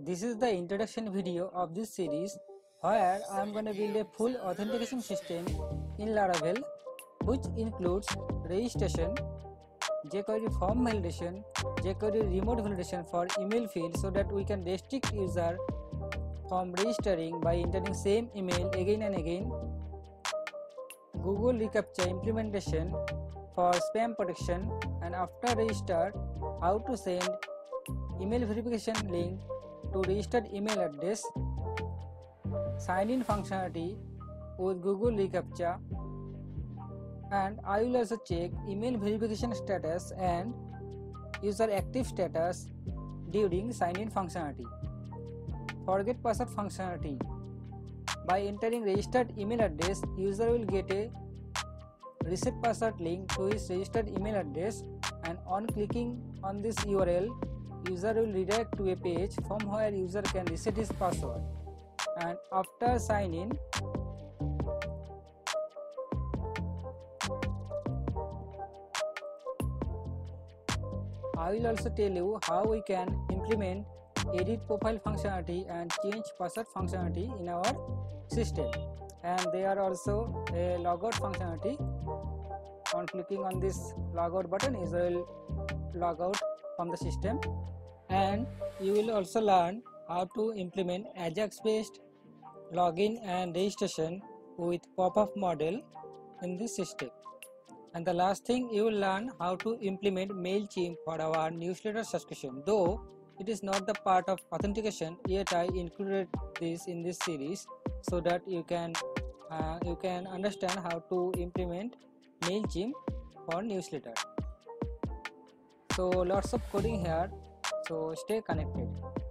This is the introduction video of this series where I am going to build a full authentication system in Laravel which includes registration, jQuery form validation, jQuery remote validation for email field so that we can restrict user from registering by entering same email again and again, Google reCAPTCHA implementation for spam protection and after register how to send email verification link to registered email address, sign in functionality with Google reCAPTCHA and I will also check email verification status and user active status during sign in functionality. Forget password functionality. By entering registered email address, user will get a reset password link to his registered email address and on clicking on this URL, user will redirect to a page from where user can reset his password. And after sign in, I will also tell you how we can implement edit profile functionality and change password functionality in our system. And there are also a logout functionality. On clicking on this logout button user will log out from the system and you will also learn how to implement ajax based login and registration with pop-up model in this system and the last thing you will learn how to implement MailChimp for our newsletter subscription. Though it is not the part of authentication, yet I included this in this series so that you can uh, you can understand how to implement MailChimp for newsletter. So lots of coding here. 調をしてカネクテッ